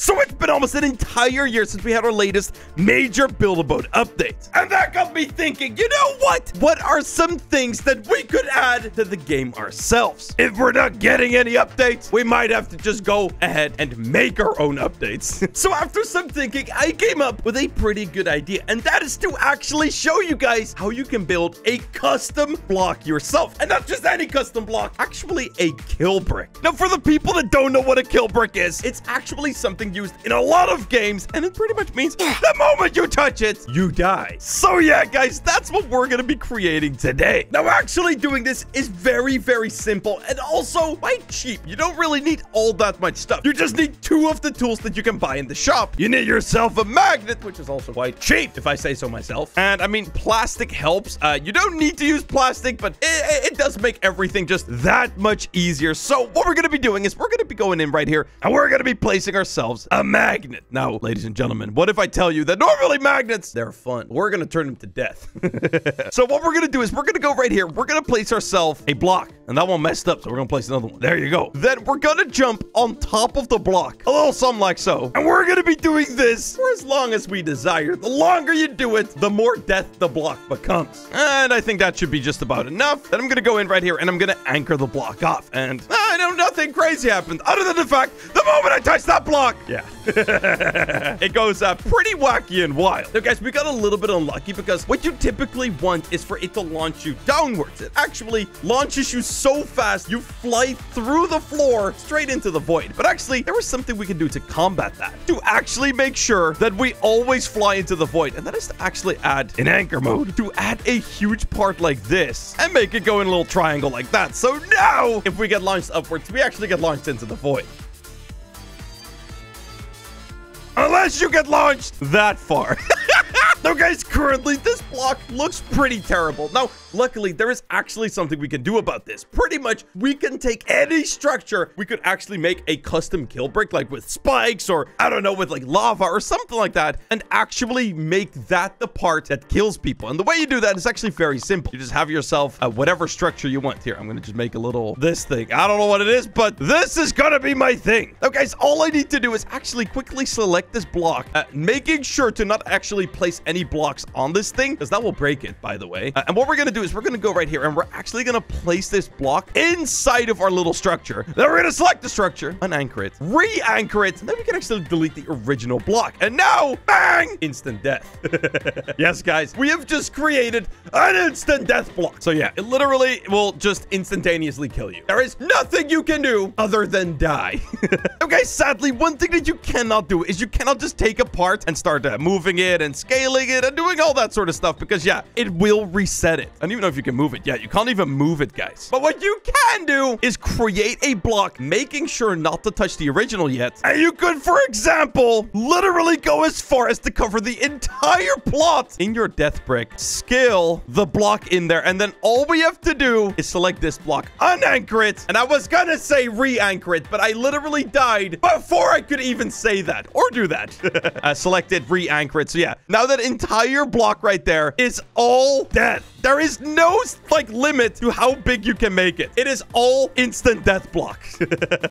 So it's been almost an entire year since we had our latest major build-a-boat update. And that got me thinking, you know what? What are some things that we could add to the game ourselves? If we're not getting any updates, we might have to just go ahead and make our own updates. so after some thinking, I came up with a pretty good idea, and that is to actually show you guys how you can build a custom block yourself. And not just any custom block, actually a kill brick. Now, for the people that don't know what a kill brick is, it's actually something used in a lot of games, and it pretty much means the moment you touch it, you die. So yeah, guys, that's what we're gonna be creating today. Now, actually doing this is very, very simple and also quite cheap. You don't really need all that much stuff. You just need two of the tools that you can buy in the shop. You need yourself a magnet, which is also quite cheap, if I say so myself. And I mean, plastic helps. Uh, you don't need to use plastic, but it, it does make everything just that much easier. So what we're gonna be doing is we're gonna be going in right here, and we're gonna be placing ourselves a magnet. Now, ladies and gentlemen, what if I tell you that normally magnets, they're fun. We're going to turn them to death. so what we're going to do is we're going to go right here. We're going to place ourselves a block. And that one messed up, so we're going to place another one. There you go. Then we're going to jump on top of the block. A little something like so. And we're going to be doing this for as long as we desire. The longer you do it, the more death the block becomes. And I think that should be just about enough. Then I'm going to go in right here and I'm going to anchor the block off. And I know nothing crazy happened other than the fact the moment I touch that block, yeah, it goes uh, pretty wacky and wild. Now, guys, we got a little bit unlucky because what you typically want is for it to launch you downwards. It actually launches you so fast, you fly through the floor straight into the void. But actually, there was something we can do to combat that, to actually make sure that we always fly into the void. And that is to actually add an anchor mode, to add a huge part like this and make it go in a little triangle like that. So now, if we get launched upwards, we actually get launched into the void. Unless you get launched that far. now, guys, currently this block looks pretty terrible. Now, luckily, there is actually something we can do about this. Pretty much, we can take any structure. We could actually make a custom kill brick, like with spikes or, I don't know, with like lava or something like that, and actually make that the part that kills people. And the way you do that is actually very simple. You just have yourself uh, whatever structure you want. Here, I'm going to just make a little this thing. I don't know what it is, but this is going to be my thing. Now, guys, all I need to do is actually quickly select this block, uh, making sure to not actually place any blocks on this thing, because that will break it, by the way. Uh, and what we're going to do is we're going to go right here, and we're actually going to place this block inside of our little structure. Then we're going to select the structure, unanchor it, re-anchor it, and then we can actually delete the original block. And now, bang, instant death. yes, guys, we have just created an instant death block. So yeah, it literally will just instantaneously kill you. There is nothing you can do other than die. okay, sadly, one thing that you cannot do is you cannot just take apart and start uh, moving it and scaling it and doing all that sort of stuff because yeah, it will reset it. I don't even know if you can move it. Yeah, you can't even move it, guys. But what you can do is create a block, making sure not to touch the original yet. And you could, for example, literally go as far as to cover the entire plot in your death brick, scale the block in there, and then all we have to do is select this block, unanchor it, and I was gonna say re-anchor it, but I literally died before I could even say that or do that. uh, select it, re-anchor it. So yeah, now that entire block right there is all dead. There is no like limit to how big you can make it. It is all instant death block.